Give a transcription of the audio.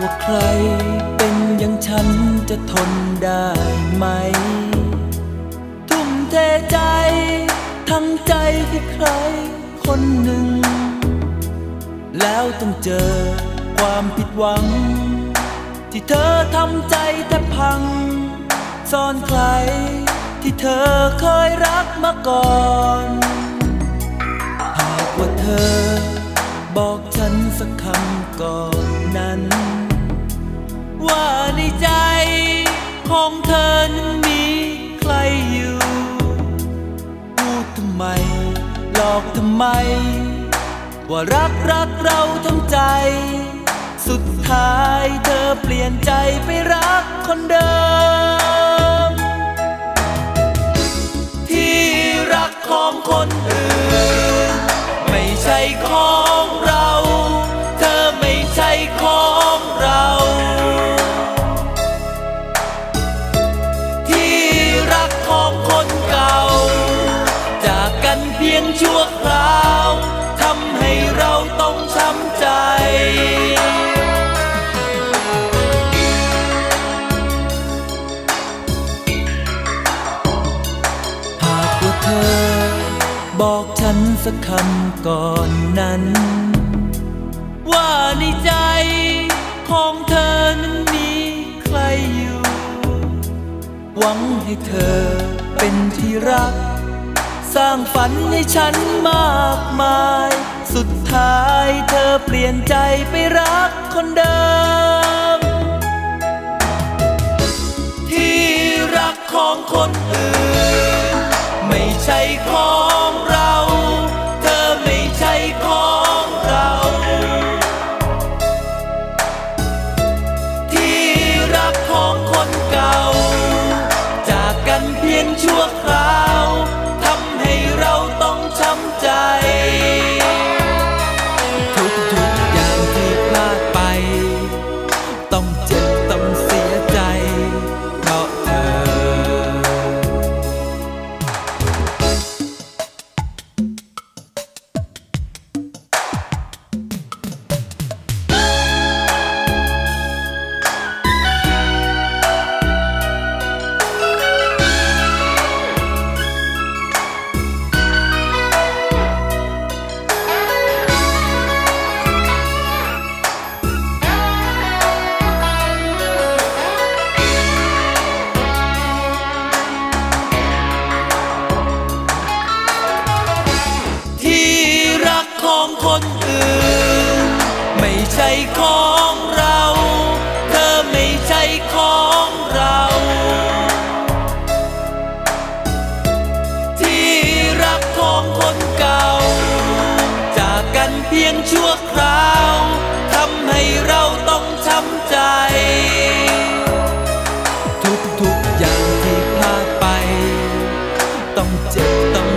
ว่าใครเป็นอย่างฉันจะทนได้ไหม ทุ่มเทใจทั้งใจให้ใครคนหนึ่ง แล้วต้องเจอความผิดหวัง ที่เธอทำใจแทบพัง ซ่อนใครที่เธอเคยรักมาก่อน ว่าในใจของเธอนั้นมีใครอยู่ พูดทำไม หลอกทำไม ว่ารักรักเราทั้งใจ สุดท้ายเธอเปลี่ยนใจไปรักคนเดิม ที่รักของคนอื่น ไม่ใช่ของ พียงชั่วคราวทำให้เราต้องช้ำใจหากว่าเธอ บอกฉันสักคำก่อนนั้น ว่าในใจของเธอนั้นมีใครอยู่ หวังให้เธอเป็นที่รัก สร้างฝันให้ฉันมากมาย สุดท้ายเธอเปลี่ยนใจไปรักคนเดิม ที่รักของคนอื่น ไม่ใช่ของเรา เธอไม่ใช่ของเรา ที่รักของคนเก่า จากกันเพียงชั่วคราว ต้อง ของคนอื่น ไม่ใช่ของเรา เธอไม่ใช่ของเรา ที่รักของคนเก่า จากกันเพียงชั่วคราวทำให้เราต้องช้ำใจ ทุกๆอย่างที่พลาดไป ต้องเจ็บต้อง